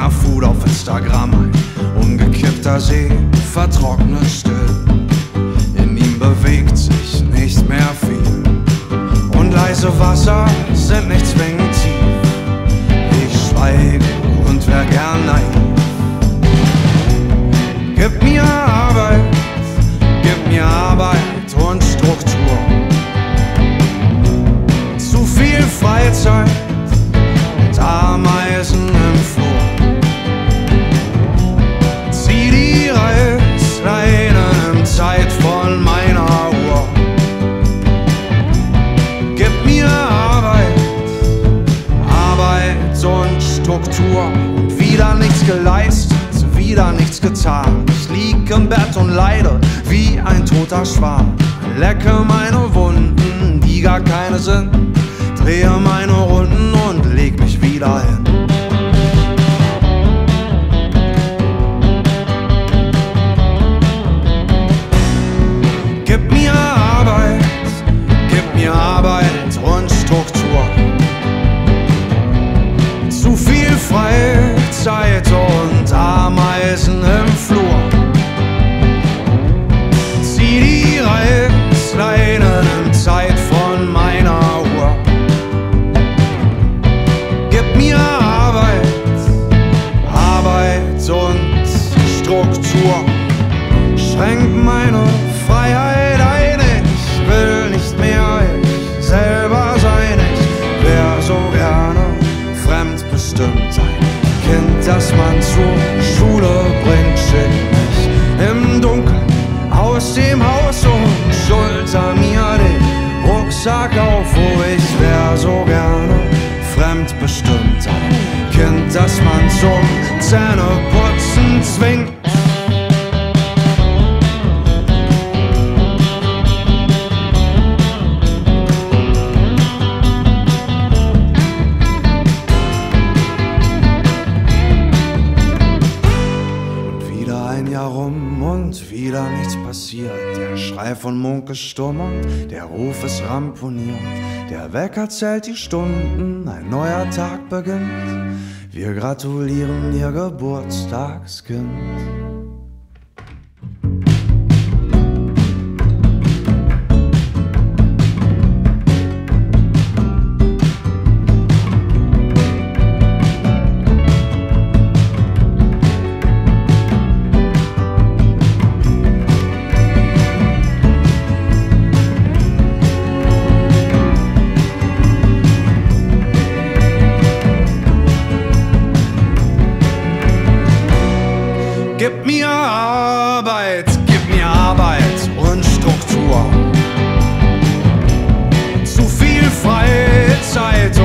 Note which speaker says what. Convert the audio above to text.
Speaker 1: mit Fingerfood auf Instagram ein. Umgekippter See, vertrocknet still. Struktur. Und wieder nichts geleistet, wieder nichts getan. Ich lieg im Bett und leide wie ein toter Schwan. Lecke meine Wunden, die gar keine sind. Drehe meine Das man zur Schule bringt, schickt mich im Dunkeln aus dem Haus und schulter mir den Rucksack auf, wo ich wär so gerne fremdbestimmt sein. Kind, das man zum Zähneputzen ein Jahr rum und wieder nichts passiert. Der Schrei von Munk ist stumm und der Ruf ist ramponiert. Der Wecker zählt die Stunden, ein neuer Tag beginnt. Wir gratulieren ihr Geburtstagskind. Gib mir Arbeit, gib mir Arbeit und Struktur. Zu viel Freizeit